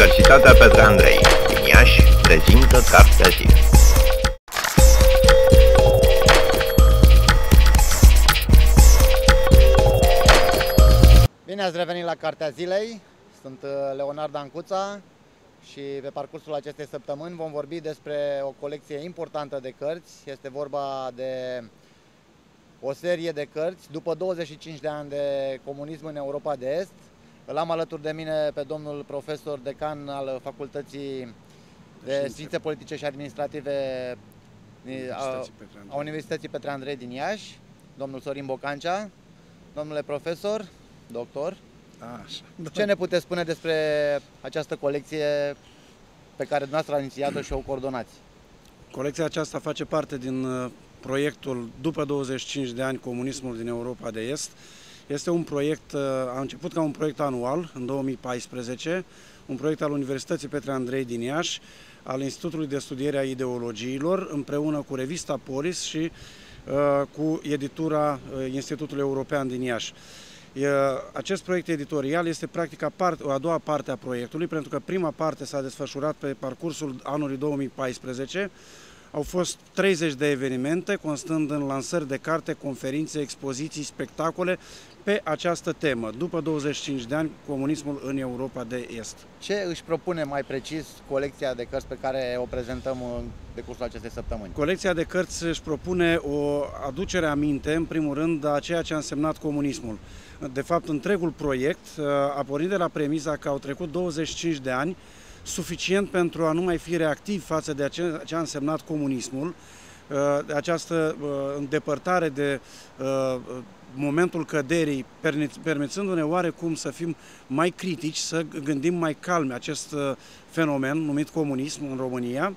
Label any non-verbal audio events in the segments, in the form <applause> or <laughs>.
Universitatea Petre Andrei din Iași prezintă Cartea Zilei. Bine ați revenit la Cartea Zilei, sunt uh, Leonard Ancuța și pe parcursul acestei săptămâni vom vorbi despre o colecție importantă de cărți. Este vorba de o serie de cărți după 25 de ani de comunism în Europa de Est. Îl am alături de mine pe domnul profesor decan al Facultății de Științe Politice și Administrative a, a Universității Petre Andrei din Iași, domnul Sorin Bocancea. Domnule profesor, doctor, Așa. Da. ce ne puteți spune despre această colecție pe care dumneavoastră ați inițiat-o și o coordonați? Colecția aceasta face parte din uh, proiectul După 25 de ani Comunismul din Europa de Est. Este un proiect, uh, a început ca un proiect anual în 2014, un proiect al Universității Petre Andrei din Iași, al Institutului de Studiere a Ideologiilor, împreună cu revista Polis și uh, cu editura uh, Institutului European din Iași. Acest proiect editorial este practic a, part, a doua parte a proiectului, pentru că prima parte s-a desfășurat pe parcursul anului 2014. Au fost 30 de evenimente, constând în lansări de carte, conferințe, expoziții, spectacole pe această temă, după 25 de ani, comunismul în Europa de Est. Ce își propune mai precis colecția de cărți pe care o prezentăm în decursul acestei săptămâni? Colecția de cărți își propune o aducere aminte, în primul rând, a ceea ce a însemnat comunismul. De fapt, întregul proiect uh, a pornit de la premiza că au trecut 25 de ani, suficient pentru a nu mai fi reactiv față de ce a însemnat comunismul, uh, de această uh, îndepărtare de momentul căderii, permițându-ne oarecum să fim mai critici, să gândim mai calme acest fenomen numit comunism în România.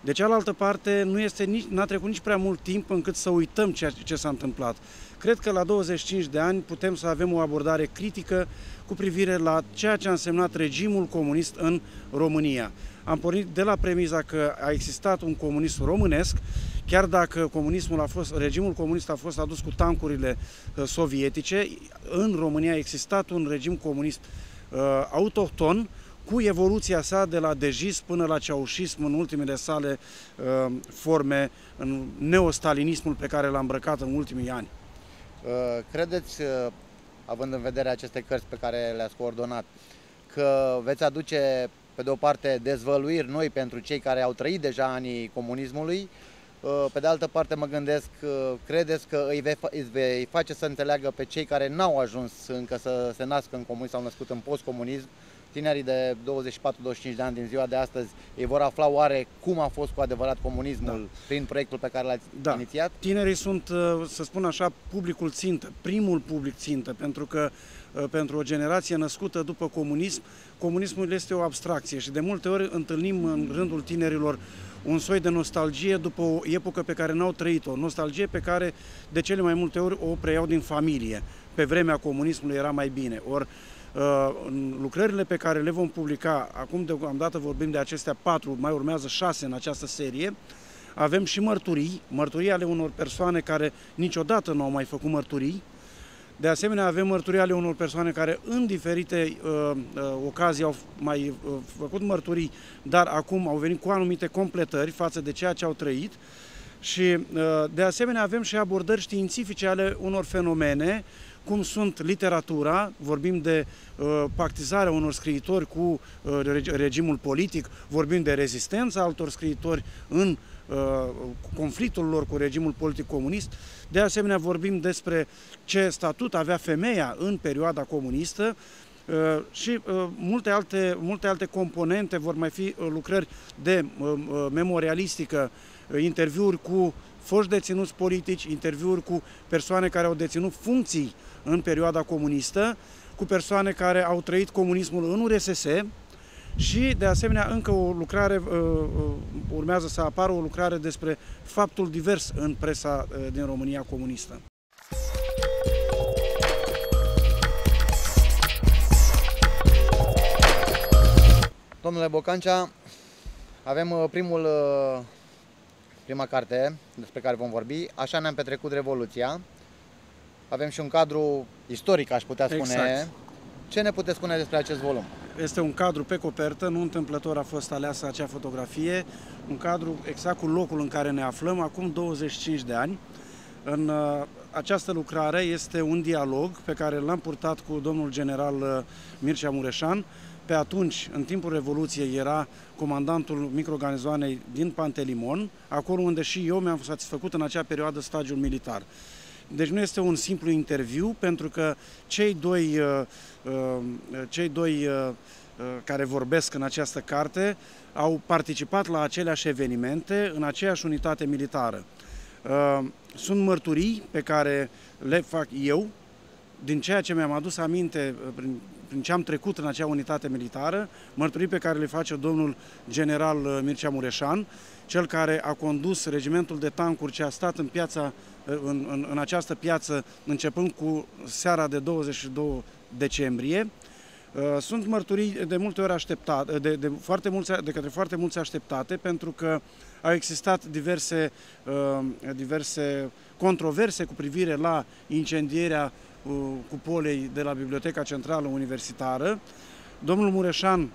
De cealaltă parte, nu este nici, n-a trecut nici prea mult timp încât să uităm ceea ce s-a întâmplat. Cred că la 25 de ani putem să avem o abordare critică cu privire la ceea ce a însemnat regimul comunist în România. Am pornit de la premiza că a existat un comunism românesc, chiar dacă comunismul a fost, regimul comunist a fost adus cu tancurile uh, sovietice, în România a existat un regim comunist uh, autohton, cu evoluția sa de la dejism până la ceaușism în ultimele sale uh, forme, în neostalinismul pe care l-a îmbrăcat în ultimii ani. Uh, credeți, uh, având în vedere aceste cărți pe care le-ați coordonat, că veți aduce, pe de o parte, dezvăluiri noi pentru cei care au trăit deja anii comunismului, uh, pe de altă parte mă gândesc, credeți că îi vei, îi vei face să înțeleagă pe cei care n-au ajuns încă să se nască în comunism sau născut în postcomunism, tinerii de 24-25 de ani din ziua de astăzi, ei vor afla oare cum a fost cu adevărat comunismul da. prin proiectul pe care l-ați da. inițiat? Tinerii sunt, uh, să spun așa, publicul țintă, primul public țintă, pentru că uh, pentru o generație născută după comunism, comunismul este o abstracție și de multe ori întâlnim în rândul tinerilor un soi de nostalgie după o epocă pe care n-au trăit-o, nostalgie pe care de cele mai multe ori o preiau din familie. Pe vremea comunismului era mai bine. Ori Uh, lucrările pe care le vom publica, acum deocamdată vorbim de acestea patru, mai urmează șase în această serie, avem și mărturii, mărturii ale unor persoane care niciodată nu au mai făcut mărturii, de asemenea, avem mărturii ale unor persoane care în diferite uh, uh, ocazii au mai uh, făcut mărturii, dar acum au venit cu anumite completări față de ceea ce au trăit. Și, uh, de asemenea, avem și abordări științifice ale unor fenomene cum sunt literatura, vorbim de uh, pactizarea unor scriitori cu uh, regimul politic, vorbim de rezistența altor scriitori în uh, conflictul lor cu regimul politic comunist. De asemenea, vorbim despre ce statut avea femeia în perioada comunistă, Uh, și uh, multe, alte, multe alte componente vor mai fi uh, lucrări de uh, uh memorialistică, uh, interviuri cu foști deținuți politici, interviuri cu persoane care au deținut funcții în perioada comunistă, cu persoane care au trăit comunismul în URSS și, de asemenea, încă o lucrare, uh, uh, urmează să apară o lucrare despre faptul divers în presa uh, din România comunistă. Domnule Bocancea, avem primul, prima carte despre care vom vorbi, Așa ne-am petrecut Revoluția. Avem și un cadru istoric, aș putea spune. Exact. Ce ne puteți spune despre acest volum? este un cadru pe copertă, nu întâmplător a fost aleasă acea fotografie, un cadru exact cu locul în care ne aflăm, acum 25 de ani. În uh, această lucrare este un dialog pe care l-am purtat cu domnul general uh, Mircea Mureșan. Pe atunci, în timpul Revoluției, era comandantul microorganizoanei din Pantelimon, acolo unde și eu mi-am satisfăcut în acea perioadă stagiul militar. Deci nu este un simplu interviu, pentru că cei doi, uh, uh, cei doi uh, care vorbesc în această carte au participat la aceleași evenimente în aceeași unitate militară. Sunt mărturii pe care le fac eu, din ceea ce mi-am adus aminte prin, prin ce am trecut în acea unitate militară, mărturii pe care le face domnul general Mircea Mureșan, cel care a condus regimentul de tancuri ce a stat în piața în, în, în această piață începând cu seara de 22 decembrie. Uh, sunt mărturii de multe ori așteptate, de, de, foarte mulți, de către foarte mulți așteptate, pentru că au existat diverse, uh, diverse controverse cu privire la incendierea uh, cupolei de la Biblioteca Centrală Universitară. Domnul Mureșan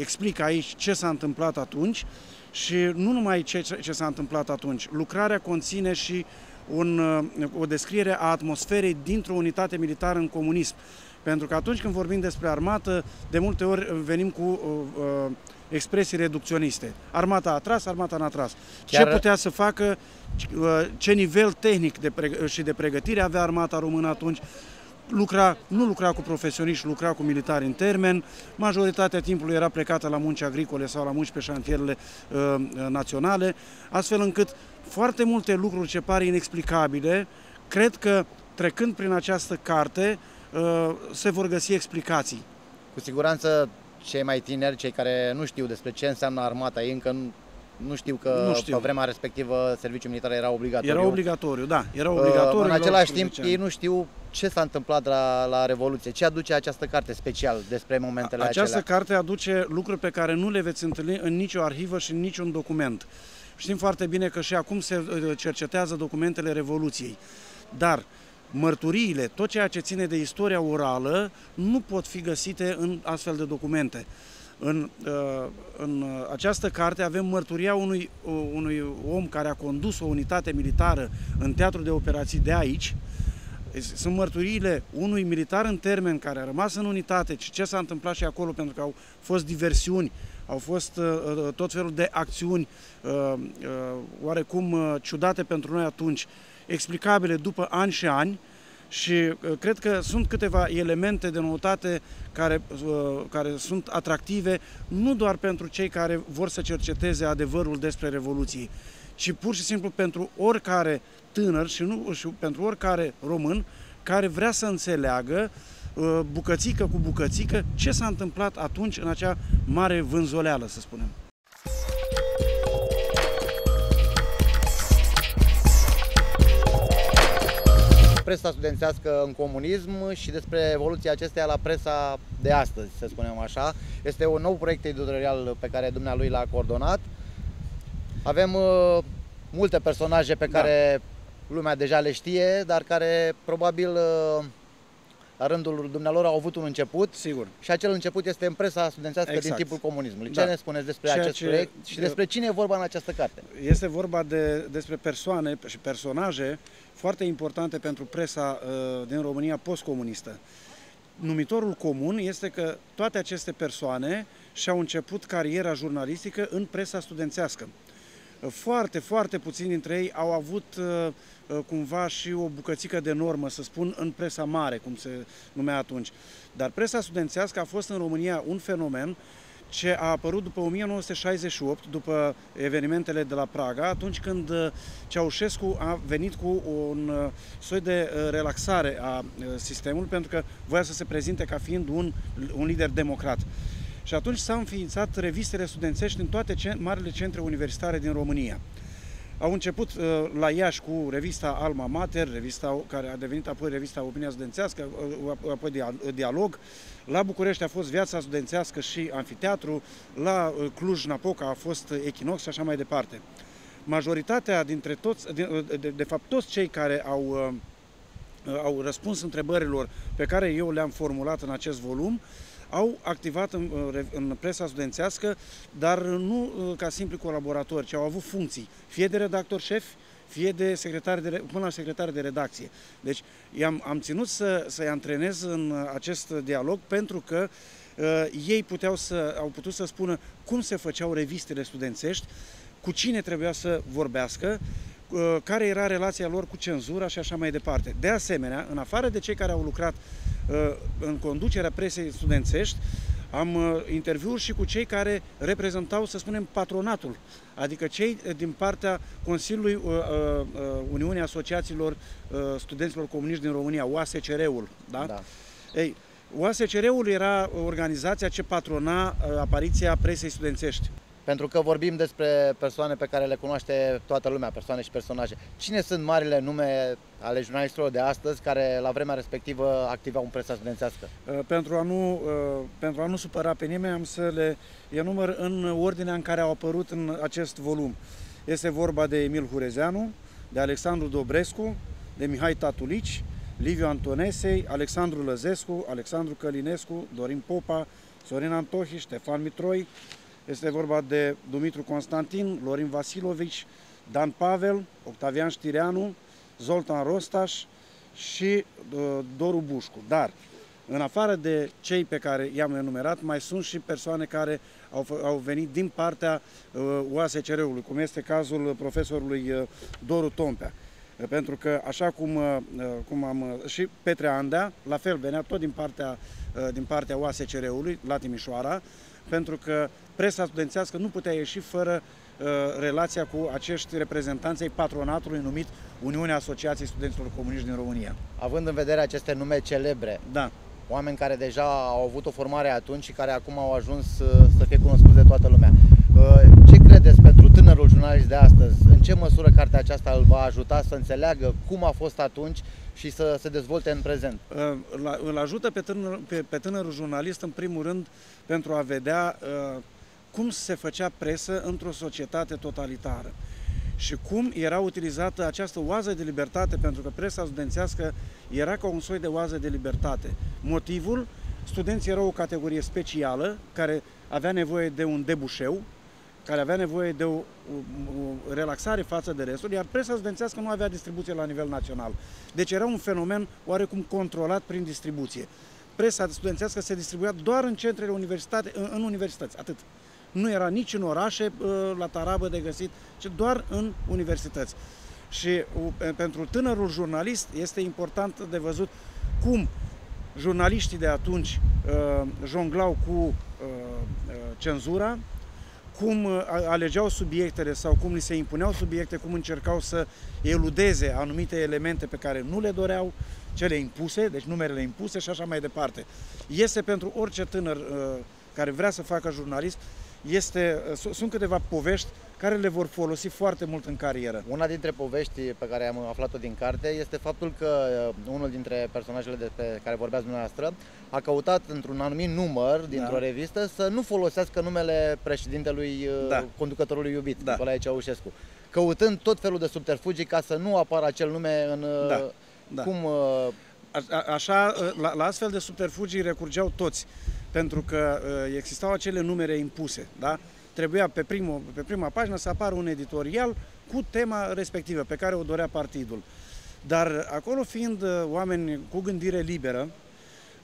explică aici ce s-a întâmplat atunci și nu numai ce, ce s-a întâmplat atunci. Lucrarea conține și un, o descriere a atmosferei dintr-o unitate militară în comunism. Pentru că atunci când vorbim despre armată, de multe ori venim cu uh, uh expresii reducționiste. Armata a tras, armata n-a tras. Chiar... Ce putea să facă, uh, ce nivel tehnic de și de pregătire avea armata română atunci, lucra, nu lucra cu profesioniști, lucra cu militari în termen, majoritatea timpului era plecată la munci agricole sau la munci pe șantierele uh, naționale, astfel încât foarte multe lucruri ce pare inexplicabile, cred că trecând prin această carte uh, se vor găsi explicații. Cu siguranță cei mai tineri, cei care nu știu despre ce înseamnă armata, ei încă nu, nu știu că nu știu. pe vremea respectivă serviciul militar era obligatoriu. Era obligatoriu, da, era obligatoriu. În același timp, ei nu știu ce s-a întâmplat la, la Revoluție, ce aduce această carte special despre momentele Această acelea. carte aduce lucruri pe care nu le veți întâlni în nicio arhivă și în niciun document. Știm foarte bine că și acum se uh, cercetează documentele Revoluției. Dar mărturiile, tot ceea ce ține de istoria orală, nu pot fi găsite în astfel de documente. În, uh, în această carte avem mărturia unui, unui om care a condus o unitate militară în teatru de operații de aici. Sunt mărturiile unui militar în termen care a rămas în unitate, ce s-a întâmplat și acolo, pentru că au fost diversiuni, au fost uh, uh, tot felul de acțiuni uh, oarecum ciudate pentru noi atunci, explicabile după ani și ani, și cred că sunt câteva elemente de noutate care, care sunt atractive nu doar pentru cei care vor să cerceteze adevărul despre Revoluție, ci pur și simplu pentru oricare tânăr și, nu, și pentru oricare român care vrea să înțeleagă Uh, bucățică cu bucățică ce s-a întâmplat atunci în acea mare vânzoleală, să spunem. Presa studențească în comunism și despre evoluția acesteia la presa de astăzi, să spunem așa. Este un nou proiect editorial pe care dumnealui l-a coordonat. Avem uh, multe personaje pe da. care lumea deja le știe, dar care probabil uh, la rândul dumnealor au avut un început Sigur. și acel început este în presa studențească exact. din timpul comunismului. Ce da. ne spuneți despre Ceea acest ce... proiect și despre cine e vorba în această carte? Este vorba de, despre persoane și personaje foarte importante pentru presa uh, din România postcomunistă. Numitorul comun este că toate aceste persoane și-au început cariera jurnalistică în presa studențească. Foarte, foarte puțini dintre ei au avut uh, uh, cumva și o bucățică de normă, să spun, în presa mare, cum se numea atunci. Dar presa studențească a fost în România un fenomen ce a apărut după 1968, după evenimentele de la Praga, atunci când uh, Ceaușescu a venit cu un soi de relaxare a sistemului, pentru că voia să se prezinte ca fiind un, un lider democrat. Și atunci s-au înființat revistele studențești în toate marile centre universitare din România. Au început uh, la Iași cu revista Alma Mater, revista care a devenit apoi revista Opinia Studențească, uh, apoi Dialog. La București a fost Viața Studențească și Anfiteatru, la uh, Cluj-Napoca a fost Echinox și așa mai departe. Majoritatea dintre toți, de, de, de fapt toți cei care au, uh, au răspuns întrebărilor pe care eu le-am formulat în acest volum, au activat în, în presa studențească, dar nu ca simpli colaboratori, ci au avut funcții, fie de redactor șef, fie de secretar de, până la secretar de redacție. Deci am am ținut să, să-i antrenez în acest dialog pentru că uh, ei puteau să, au putut să spună cum se făceau revistele studențești, cu cine trebuia să vorbească, uh, care era relația lor cu cenzura și așa mai departe. De asemenea, în afară de cei care au lucrat uh, în conducerea presei studențești, am uh, interviuri și cu cei care reprezentau, să spunem, patronatul, adică cei din partea Consiliului uh, uh, Uniunii Asociațiilor Studenților Comuniști din România, UASCR-ul. Da? Da. Ei, UASCR-ul era organizația ce patrona apariția presei studențești. Pentru că vorbim despre persoane pe care le cunoaște toată lumea, persoane și personaje. Cine sunt marile nume ale jurnalistilor de astăzi care la vremea respectivă activau în presa studențească? Uh, pentru a, nu, uh, pentru a nu supăra pe nimeni, am să le enumăr în ordinea în care au apărut în acest volum. Este vorba de Emil Hurezeanu, de Alexandru Dobrescu, de Mihai Tatulici, Liviu Antonesei, Alexandru Lăzescu, Alexandru Călinescu, Dorin Popa, Sorin Antohi, Ștefan Mitroi, este vorba de Dumitru Constantin, Lorin Vasilovici, Dan Pavel, Octavian Știreanu, Zoltan Rostaș și uh, Doru Bușcu. Dar, în afară de cei pe care i-am enumerat, mai sunt și persoane care au, au venit din partea uh, UASCR-ului, cum este cazul profesorului uh, Doru Tompea. Uh, pentru că, așa cum, uh, uh cum am... Uh, și Petre Andea, la fel, venea tot din partea, uh, din partea UASCR-ului, la Timișoara, pentru că presa studențească nu putea ieși fără uh, relația cu acești reprezentanți ai patronatului numit Uniunea Asociației Studenților Comuniști din România. Având în vedere aceste nume celebre, da. oameni care deja au avut o formare atunci și care acum au ajuns uh, să fie cunoscuți de toată lumea, uh, ce credeți pentru tânărul jurnalist de astăzi? În ce măsură cartea aceasta îl va ajuta să înțeleagă cum a fost atunci și să se dezvolte în prezent? Uh, îl ajută pe, tânăr, pe, pe tânărul jurnalist, în primul rând, pentru a vedea uh, cum se făcea presă într-o societate totalitară și cum era utilizată această oază de libertate, pentru că presa studențească era ca un soi de oază de libertate. Motivul, studenții erau o categorie specială, care avea nevoie de un debușeu, care avea nevoie de o, o, o relaxare față de restul, iar presa studențească nu avea distribuție la nivel național. Deci era un fenomen oarecum controlat prin distribuție. Presa studențească se distribuia doar în centrele universitate, în, în universități, atât. Nu era nici în orașe ă, la tarabă de găsit, ci doar în universități. Și pentru tânărul jurnalist este important de văzut cum jurnaliștii de atunci uh, jonglau cu uh, cenzura, cum uh, alegeau subiectele sau cum li se impuneau subiecte, cum încercau să eludeze anumite elemente pe care nu le doreau, cele impuse, deci numerele impuse și așa mai departe. Este pentru orice tânăr uh, care vrea să facă jurnalist, este, uh, sunt câteva povești care le vor folosi foarte mult în carieră. Una dintre povești pe care am aflat-o din carte este faptul că uh, unul dintre personajele de pe care vorbeați dumneavoastră a căutat într-un anumit număr dintr-o da. revistă să nu folosească numele președintelui uh, da. conducătorului iubit, da. Nicolae Ceaușescu, căutând tot felul de subterfugii ca să nu apară acel nume în... Uh, da. Da. Cum... A, așa, la, la astfel de subterfugii recurgeau toți, pentru că existau acele numere impuse, da? Trebuia pe, primul, pe prima pagină să apară un editorial cu tema respectivă pe care o dorea partidul. Dar acolo fiind uh, oameni cu gândire liberă,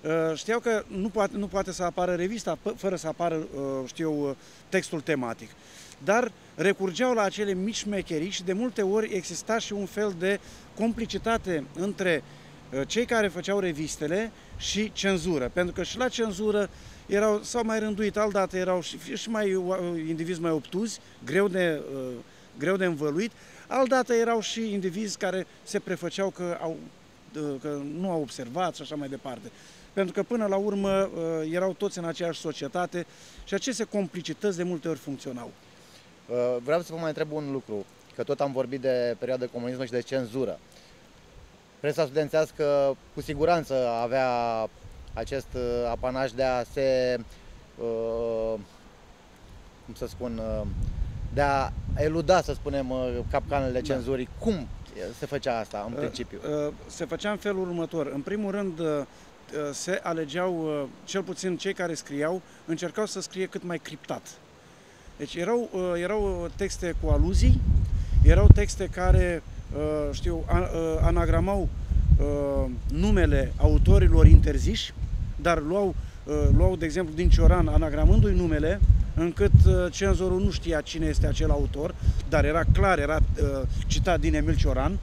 uh, știau că nu poate, nu poate să apară revista fără să apară, uh, știu textul tematic. Dar recurgeau la acele mici șmecherii și de multe ori exista și un fel de complicitate între cei care făceau revistele și cenzură. Pentru că și la cenzură erau, s-au mai rânduit, altădată erau și, și mai indivizi mai obtuzi, greu de, uh, greu de învăluit, altădată erau și indivizi care se prefăceau că, au, uh, că nu au observat și așa mai departe. Pentru că până la urmă uh, erau toți în aceeași societate și aceste complicități de multe ori funcționau. Uh, vreau să vă mai întreb un lucru, că tot am vorbit de perioada comunismului și de cenzură. Presa studențească cu siguranță avea acest uh, apanaj de a se, uh, cum să spun, uh, de a eluda, să spunem, capcanele da. cenzurii. Da. Cum se făcea asta în principiu? Se făcea în felul următor. În primul rând, se alegeau, cel puțin cei care scriau, încercau să scrie cât mai criptat. Deci erau, erau texte cu aluzii, erau texte care, știu, anagramau numele autorilor interziși, dar luau, luau, de exemplu, din Cioran, anagramându-i numele, încât cenzorul nu știa cine este acel autor, dar era clar, era citat din Emil Cioran,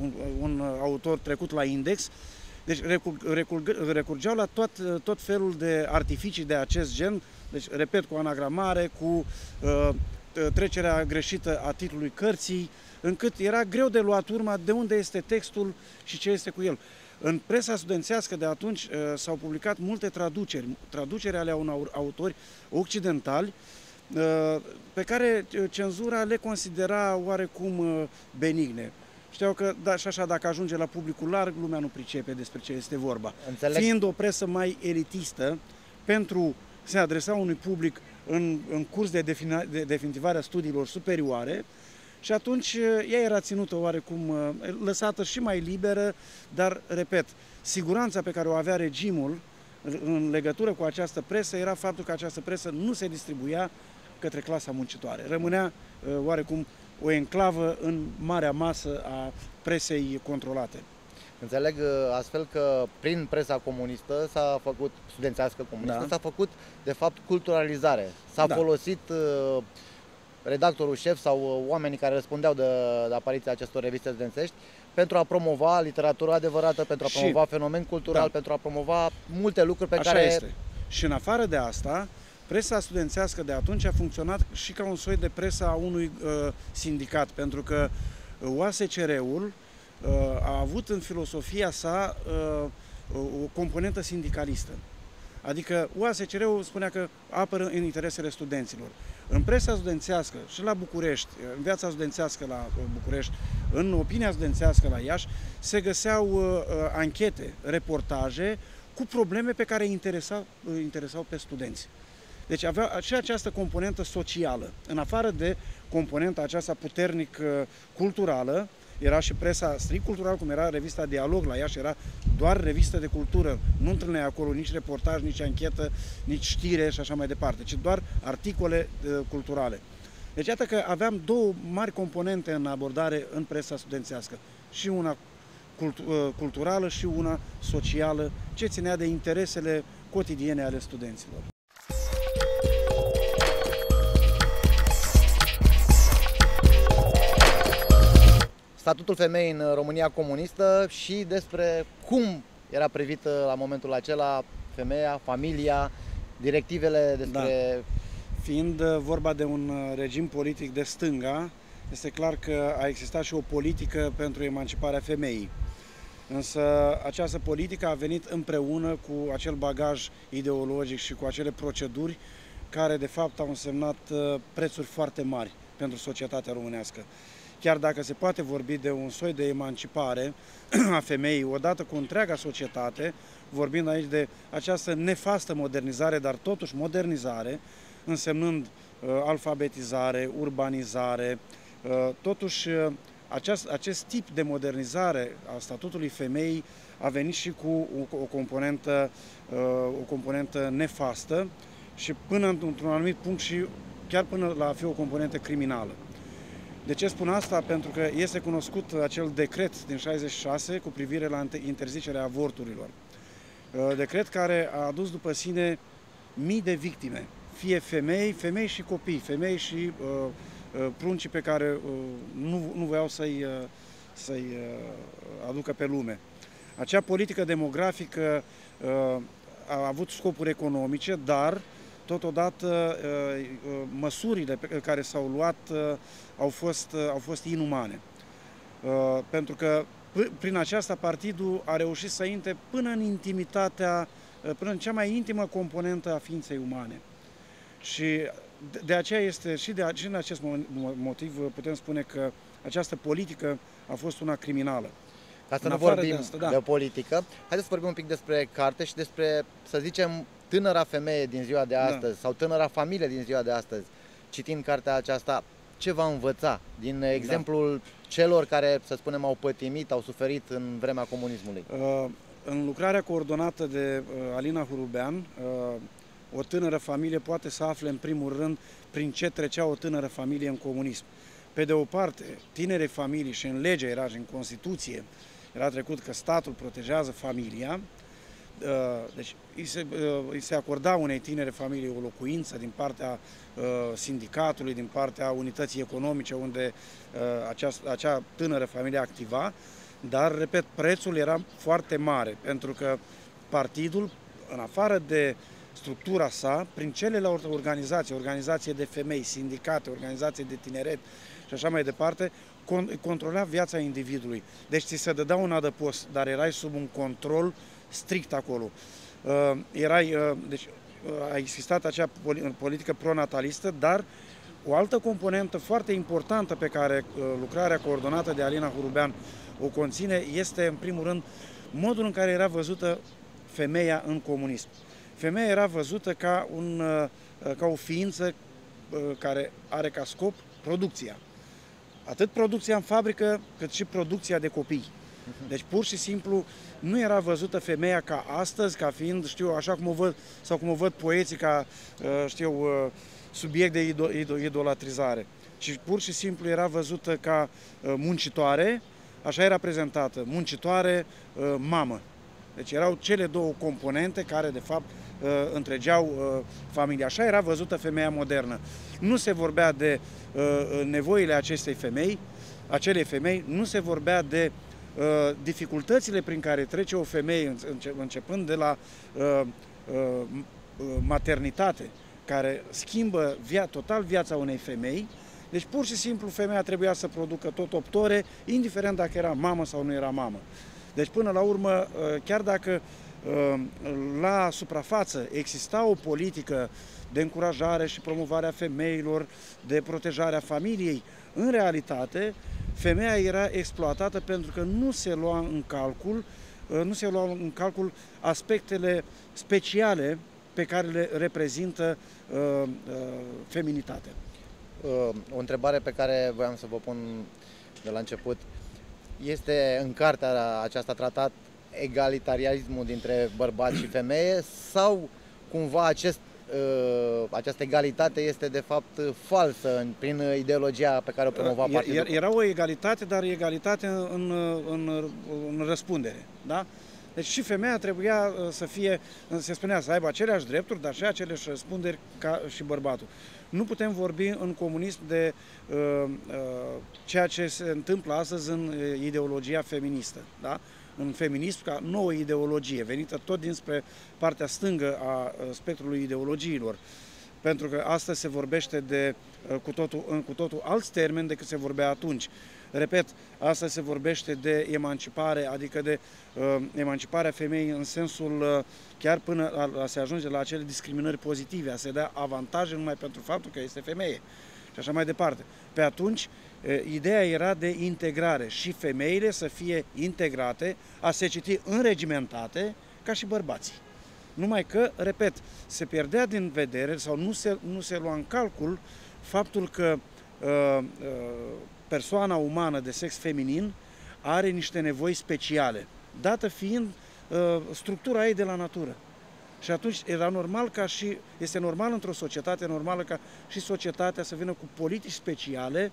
un, un autor trecut la index, deci recurg, recurg, recurgeau la tot, tot felul de artificii de acest gen, deci, repet, cu anagramare, cu uh, trecerea greșită a titlului cărții, încât era greu de luat urma de unde este textul și ce este cu el. În presa studențească de atunci uh, s-au publicat multe traduceri, traduceri ale unor autori occidentali, uh, pe care uh, cenzura le considera oarecum uh, benigne. Știau că, da, și așa, dacă ajunge la publicul larg, lumea nu pricepe despre ce este vorba. Înțeleg. Fiind o presă mai elitistă, pentru se adresa unui public în, în curs de, defina, de definitivare a studiilor superioare, și atunci eh, ea era ținută oarecum, eh, lăsată și mai liberă, dar, repet, siguranța pe care o avea regimul în legătură cu această presă era faptul că această presă nu se distribuia către clasa muncitoare. Rămânea eh, oarecum o enclavă în marea masă a presei controlate. Înțeleg uh, astfel că prin presa comunistă s-a făcut, studențească comunistă, da. s-a făcut de fapt culturalizare. S-a da. folosit uh, redactorul șef sau uh, oamenii care răspundeau de, de apariția acestor reviste studențești pentru a promova literatura adevărată, pentru a promova și, fenomen cultural, da. pentru a promova multe lucruri pe Așa care... este. Și în afară de asta, Presa studențească de atunci a funcționat și ca un soi de presa a unui uh, sindicat, pentru că uh, OASCR-ul uh, a avut în filosofia sa uh, o componentă sindicalistă. Adică OASCR-ul spunea că apără în interesele studenților. În presa studențească și la București, în viața studențească la uh, București, în opinia studențească la Iași, se găseau uh, uh, anchete, reportaje cu probleme pe care interesau, interesau pe studenți. Deci avea și această componentă socială, în afară de componenta aceasta puternic uh, culturală, era și presa strict cultural, cum era revista Dialog la ea și era doar revistă de cultură. Nu întâlneai acolo nici reportaj, nici anchetă, nici știre și așa mai departe, ci doar articole uh, culturale. Deci iată că aveam două mari componente în abordare în presa studențească. Și una cult, uh, culturală și una socială, ce ținea de interesele cotidiene ale studenților. Statutul femeii în România comunistă și despre cum era privită la momentul acela femeia, familia, directivele despre... Da. Fiind uh, vorba de un uh, regim politic de stânga, este clar că a existat și o politică pentru emanciparea femeii. Însă această politică a venit împreună cu acel bagaj ideologic și cu acele proceduri care de fapt au însemnat uh, prețuri foarte mari pentru societatea românească chiar dacă se poate vorbi de un soi de emancipare a femeii odată cu întreaga societate, vorbind aici de această nefastă modernizare, dar totuși modernizare, însemnând uh, alfabetizare, urbanizare, uh, totuși uh, acest, acest tip de modernizare a statutului femeii a venit și cu o, o, componentă, uh, o componentă nefastă și până într-un anumit punct și chiar până la a fi o componentă criminală. De ce spun asta? Pentru că este cunoscut acel decret din 66 cu privire la interzicerea avorturilor. Uh, decret care a adus după sine mii de victime, fie femei, femei și copii, femei și uh, uh, pruncii pe care uh, nu, nu voiau să-i uh, să uh, aducă pe lume. Acea politică demografică uh, a avut scopuri economice, dar Totodată, uh, uh, măsurile pe care s-au luat uh, au fost, au fost inumane. Pentru că prin aceasta partidul a reușit să intre până în intimitatea, până în cea mai intimă componentă a ființei umane. Și de aceea este, și, de, și în acest motiv putem spune că această politică a fost una criminală. Ca să nu vorbim de, asta, da. de politică, haideți să vorbim un pic despre carte și despre, să zicem, tânăra femeie din ziua de da. astăzi da. sau tânăra familie din ziua de astăzi, citind cartea aceasta, ce va învăța din da. exemplul da. celor care, să spunem, au pătimit, au suferit în vremea comunismului? Uh, În lucrarea coordonată de Alina Hurubean, o tânără familie poate să afle în primul rând prin ce trecea o tânără familie în comunism. Pe de o parte, tinere familii și în lege era și în Constituție era trecut că statul protejează familia, uh, deci îi se, uh, îi se acorda unei tinere familii o locuință din partea uh, sindicatului, din partea unității economice unde acea, acea tânără familie activa, dar, repet, prețul era foarte mare, pentru că partidul, în afară de structura sa, prin celelalte organizații, organizații de femei, sindicate, organizații de tineret și așa mai departe, controla viața individului. Deci ți se dădea un adăpost, dar erai sub un control strict acolo. Uh, erai, uh, deci, uh, a existat acea politică pronatalistă, dar o altă componentă foarte importantă pe care uh, lucrarea coordonată de Alina Hurubean o conține este, în primul rând, modul în care era văzută femeia în comunism. Femeia era văzută ca, un, uh, ca o ființă uh, care are ca scop producția. Atât producția în fabrică, cât și producția de copii. Mhm. Deci pur și simplu nu era văzută femeia ca astăzi, ca fiind, știu, așa cum o văd, sau cum o văd poeții ca, uh, știu, uh, subiect de idolatrizare. Ci pur și simplu era văzută ca uh, muncitoare, așa era prezentată, muncitoare, mamă. Deci erau cele două componente care, de fapt, întregeau familia. Așa era văzută femeia modernă. Nu se vorbea de uh, nevoile acestei femei, acelei femei, nu se vorbea de uh, dificultățile prin care trece o femeie începând de la uh, maternitate, care schimbă via, total viața unei femei, deci pur și simplu femeia trebuia să producă tot 8 ore, indiferent dacă era mamă sau nu era mamă. Deci până la urmă, chiar dacă la suprafață exista o politică de încurajare și promovarea femeilor, de protejarea familiei. În realitate, femeia era exploatată pentru că nu se lua în calcul, uh, nu se lua în calcul aspectele speciale pe care le reprezintă uh, uh, feminitatea. Uh, o întrebare pe care voiam să vă pun de la început. Este în cartea aceasta tratat egalitarianismul dintre bărbați și femeie sau cumva acest Uh, această egalitate este de fapt falsă în, prin ideologia pe care o promova uh, partidul. Era o egalitate, dar egalitate în, în, în răspundere. Da? Deci și femeia trebuia uh, să fie, se spunea, să aibă aceleași drepturi, dar și aceleași răspunderi ca și bărbatul. Nu putem vorbi în comunism de uh, uh, ceea ce se întâmplă astăzi în ideologia feministă. Da? în feminism ca nouă ideologie, venită tot dinspre partea stângă a spectrului ideologiilor. Pentru că astăzi se vorbește de cu totul, în cu totul alți termeni decât se vorbea atunci. Repet, astăzi se vorbește de emancipare, adică de uh, emanciparea femeii în sensul uh, chiar până a, a se ajunge la acele discriminări pozitive, a se dea avantaje numai pentru faptul că este femeie și așa mai departe. Pe atunci, ideea era de integrare și femeile să fie integrate, a se citi înregimentate ca și bărbații. Numai că, repet, se pierdea din vedere sau nu se, nu se lua în calcul faptul că uh, uh, persoana umană de sex feminin are niște nevoi speciale, dată fiind uh, structura ei de la natură. Și atunci era normal ca și, este normal într-o societate normală ca și societatea să vină cu politici speciale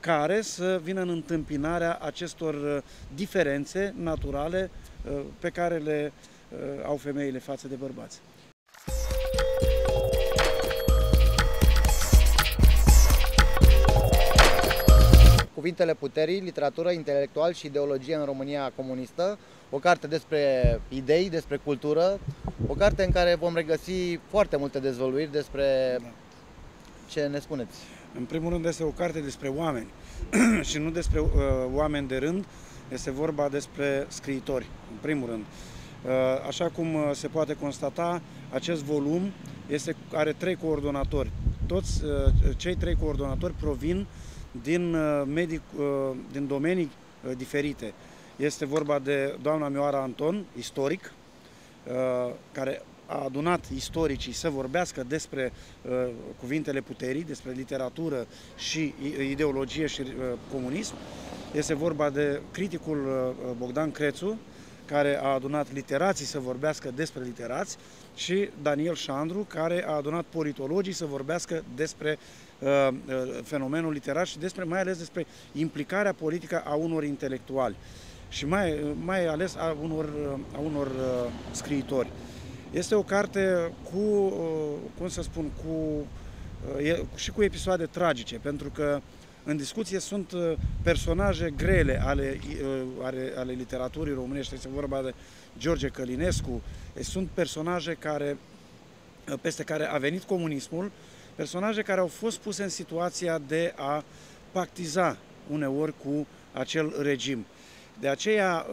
care să vină în întâmpinarea acestor uh, diferențe naturale uh, pe care le uh, au femeile față de bărbați. Cuvintele puterii, literatură, intelectual și ideologie în România comunistă, o carte despre idei, despre cultură, o carte în care vom regăsi foarte multe dezvăluiri despre da. ce ne spuneți. În primul rând este o carte despre oameni <clears throat> și nu despre uh, oameni de rând, este vorba despre scriitori, în primul rând. Uh, așa cum uh, se poate constata, acest volum este, are trei coordonatori. Toți uh, cei trei coordonatori provin din, uh, medii, uh, din domenii uh, diferite. Este vorba de doamna Mioara Anton, istoric, uh, care a adunat istoricii să vorbească despre uh, cuvintele puterii, despre literatură și ideologie și uh, comunism. Este vorba de criticul uh, Bogdan Crețu, care a adunat literații să vorbească despre literați, și Daniel Șandru, care a adunat politologii să vorbească despre uh, uh, fenomenul literar și despre, mai ales despre implicarea politică a unor intelectuali și mai, mai ales a unor, a unor uh, scriitori. Este o carte cu, uh, cum să spun, cu, uh, și cu episoade tragice, pentru că în discuție sunt uh, personaje grele ale, uh, ale, ale literaturii românești. Este vorba de George Călinescu. Sunt personaje care, uh, peste care a venit comunismul, personaje care au fost puse în situația de a pactiza uneori cu acel regim. De aceea,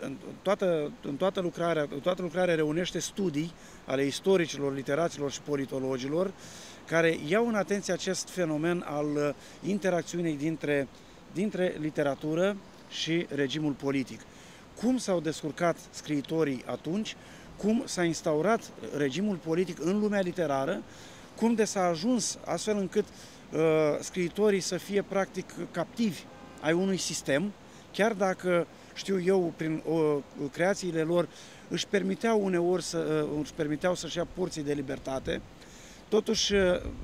în toată, în toată, lucrarea, toată lucrarea reunește studii ale istoricilor, literaților și politologilor, care iau în atenție acest fenomen al uh, interacțiunii dintre, dintre literatură și regimul politic. Cum s-au descurcat scriitorii atunci, cum s-a instaurat regimul politic în lumea literară, cum de s-a ajuns astfel încât uh, scriitorii să fie practic captivi ai unui sistem, chiar dacă, știu eu, prin uh, creațiile lor își permiteau uneori să, uh, își permiteau să-și ia porții de libertate, Totuși, uh,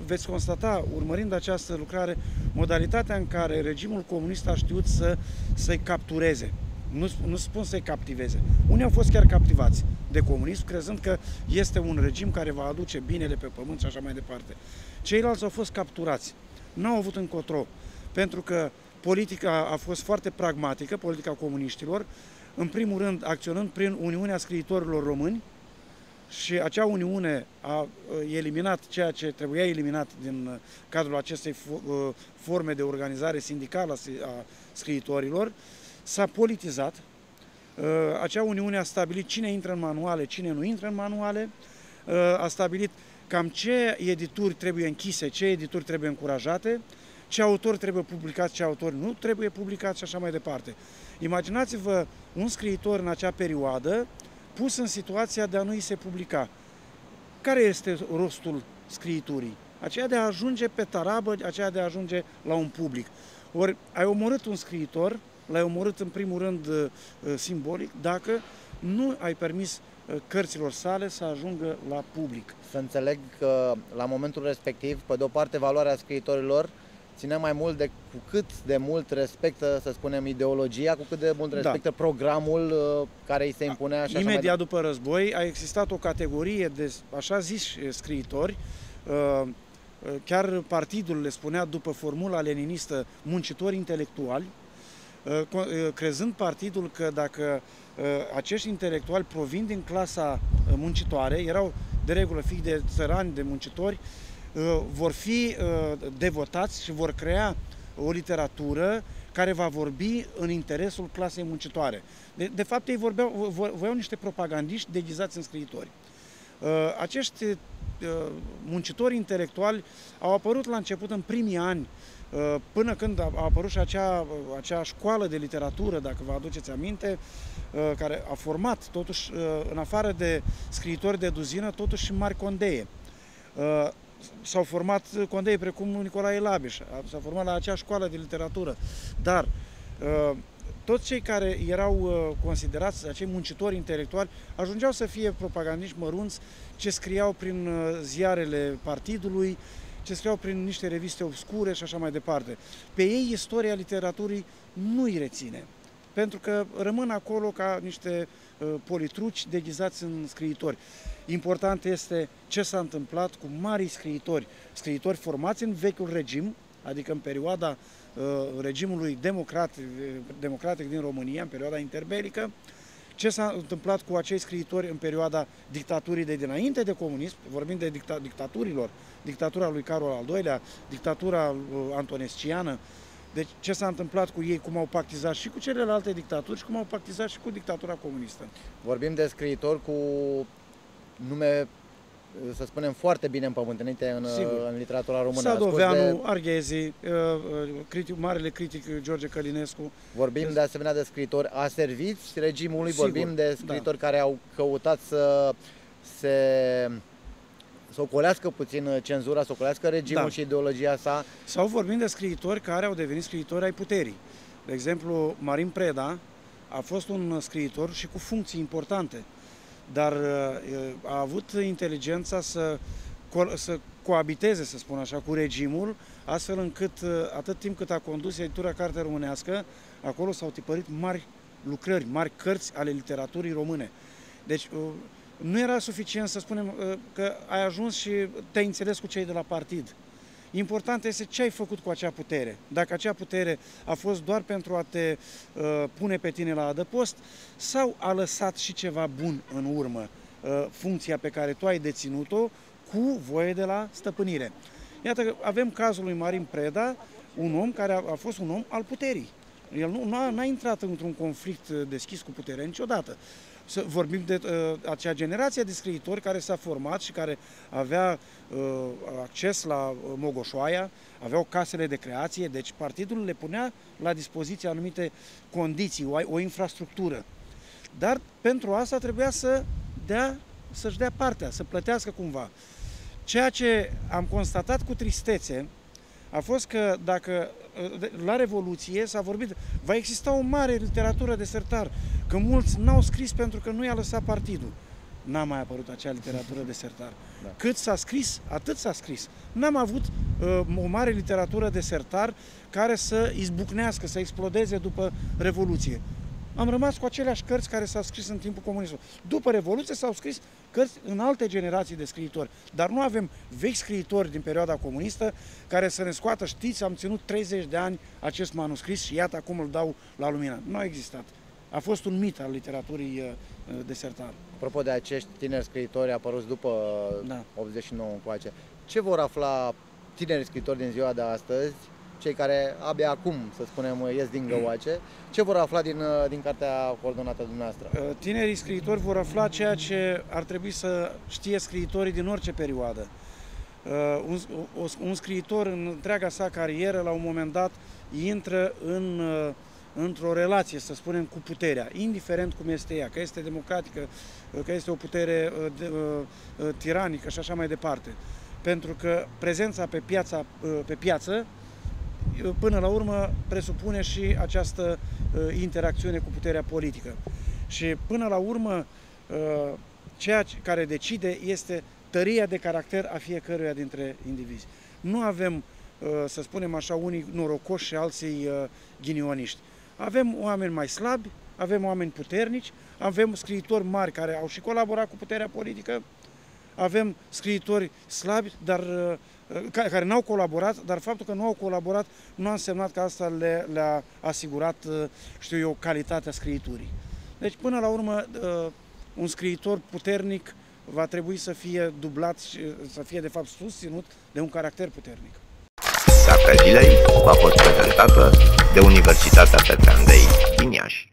veți constata, urmărind această lucrare, modalitatea în care regimul comunist a știut să, să-i captureze. Nu, nu spun să-i captiveze. Unii au fost chiar captivați de comunism, crezând că este un regim care va aduce binele pe pământ și așa mai departe. Ceilalți au fost capturați. Nu au avut încotro, pentru că politica a fost foarte pragmatică, politica comuniștilor, în primul rând acționând prin Uniunea Scriitorilor Români, și acea uniune a uh, eliminat ceea ce trebuia eliminat din uh, cadrul acestei uh, forme de organizare sindicală a scriitorilor, s-a politizat. Acea uniune a stabilit cine intră în manuale, cine nu intră în manuale, a stabilit cam ce edituri trebuie închise, ce edituri trebuie încurajate, ce autori trebuie publicați, ce autori nu trebuie publicați și așa mai departe. Imaginați-vă un scriitor în acea perioadă pus în situația de a nu-i se publica. Care este rostul scriiturii? Aceea de a ajunge pe tarabă, aceea de a ajunge la un public. Ori ai omorât un scriitor, l-ai omorât în primul rând uh, simbolic, dacă nu ai permis uh, cărților sale să ajungă la public. Să înțeleg că la momentul respectiv, pe de o parte, valoarea scriitorilor ține mai mult de cu cât de mult respectă, să spunem, ideologia, cu cât de mult da. respectă da. programul uh, care îi se da. impunea. Așa Imediat așa mai... după război a existat o categorie de așa zis scriitori, uh, uh, chiar partidul le spunea după formula leninistă muncitori intelectuali, crezând partidul că dacă acești intelectuali provin din clasa muncitoare, erau de regulă fii de țărani, de muncitori, Uh, vor fi uh, devotați și vor crea o literatură care va vorbi în interesul clasei muncitoare. De, de fapt, ei vorbeau, voiau niște propagandiști deghizați în scriitori. Uh, acești muncitori intelectuali au apărut la început în primii ani, până când a apărut și acea, acea școală de literatură, dacă vă aduceți aminte, care a format, totuși, în afară de scriitori de duzină, totuși și mari condeie s-au format condei precum Nicolae Labiș, s-a format la acea școală de literatură, dar uh, toți cei care erau uh, considerați acei muncitori intelectuali ajungeau să fie propagandiști mărunți ce scriau prin uh, ziarele partidului, ce scriau prin niște reviste obscure și așa mai departe. Pe ei istoria literaturii nu îi reține, pentru că rămân acolo ca niște politruci deghizați în scriitori. Important este ce s-a întâmplat cu mari scriitori, scriitori formați în vechiul regim, adică în perioada uh, regimului democratic, democratic din România, în perioada interbelică, ce s-a întâmplat cu acei scriitori în perioada dictaturii de dinainte de comunism, vorbim de dicta, dictaturilor, dictatura lui Carol al II-lea, dictatura uh, antonesciană, deci ce s-a întâmplat cu ei, cum au pactizat și cu celelalte dictaturi și cum au pactizat și cu dictatura comunistă. Vorbim de scriitori cu nume să spunem, foarte bine împământenite în, în literatura română. Sadoveanu, de... Arghezi, uh, uh, critic, marele critic George Călinescu. Vorbim de asemenea de scriitori aserviți regimului, Sigur, vorbim de scriitori da. care au căutat să se să ocolească puțin cenzura, să ocolească regimul da. și ideologia sa. Sau vorbim de scriitori care au devenit scriitori ai puterii. De exemplu, Marin Preda, a fost un scriitor și cu funcții importante, dar a avut inteligența să, să coabiteze, să spun așa, cu regimul, astfel încât atât timp cât a condus editura Cartea Românească, acolo s-au tipărit mari lucrări, mari cărți ale literaturii române. Deci nu era suficient să spunem că ai ajuns și te-ai înțeles cu cei de la partid. Important este ce ai făcut cu acea putere. Dacă acea putere a fost doar pentru a te uh, pune pe tine la adăpost sau a lăsat și ceva bun în urmă, uh, funcția pe care tu ai deținut-o cu voie de la stăpânire. Iată că avem cazul lui Marin Preda, un om care a, a fost un om al puterii. El nu a, n-a intrat într-un conflict deschis cu puterea niciodată. Să vorbim de uh, acea generație de scriitori care s-a format și care avea uh, acces la uh, Mogoșoaia, aveau casele de creație, deci partidul le punea la dispoziție anumite condiții, o, o infrastructură. Dar pentru asta trebuia să dea, să-și dea partea, să plătească cumva. Ceea ce am constatat cu tristețe a fost că dacă la Revoluție s-a vorbit, va exista o mare literatură de sertar, că mulți n-au scris pentru că nu i-a lăsat partidul. N-a mai apărut acea literatură de sertar. <laughs> Da. Cât s-a scris, atât s-a scris. N-am avut uh, o mare literatură de sertar care să izbucnească, să explodeze după Revoluție am rămas cu aceleași cărți care s-au scris în timpul comunismului. După Revoluție s-au scris cărți în alte generații de scriitori, dar nu avem vechi scriitori din perioada comunistă care să ne scoată, știți, am ținut 30 de ani acest manuscris și iată acum îl dau la lumină. Nu a existat. A fost un mit al literaturii uh, desertar. Apropo de acești tineri scriitori apăruți după da. 89 încoace, ce vor afla tineri scriitori din ziua de astăzi cei care abia acum, să spunem, ies din găoace, ce vor afla din, din cartea coordonată dumneavoastră? Uh, tinerii scriitori vor afla ceea ce ar trebui să știe scriitorii din orice perioadă. Uh, un, un scriitor în întreaga sa carieră, la un moment dat, intră în, uh, într-o relație, să spunem, cu puterea, indiferent cum este ea, că este democratică, că este o putere de, tiranică și așa mai departe. Pentru că prezența pe, piața, pe piață până la urmă presupune și această uh, interacțiune cu puterea politică. Și până la urmă uh, ceea care decide este tăria de caracter a fiecăruia dintre indivizi. Nu avem, uh, să spunem așa, unii norocoși și alții ghinioniști. Avem oameni mai slabi, avem oameni puternici, avem scriitori mari care au și colaborat cu puterea politică, avem scriitori slabi, dar uh, care n-au colaborat, dar faptul că nu au colaborat nu a însemnat că asta le, le-a asigurat, uh, știu eu, calitatea scriiturii. Deci, până la urmă, uh, un scriitor puternic va trebui să fie dublat și să fie, de fapt, susținut de un caracter puternic. Cartea zilei a fost prezentată de Universitatea Petru Andrei din Iași.